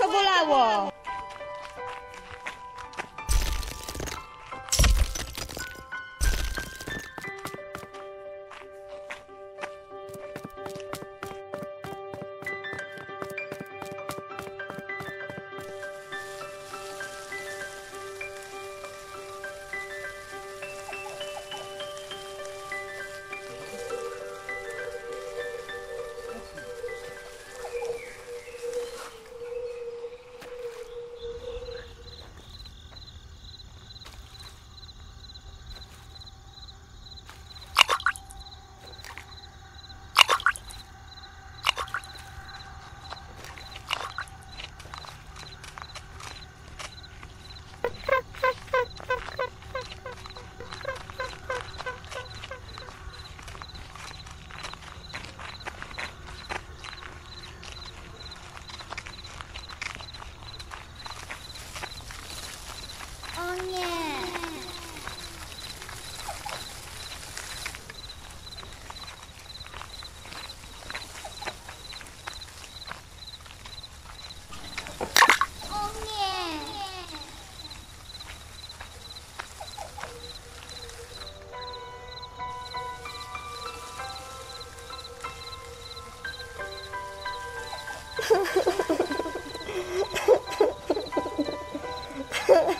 说不来我。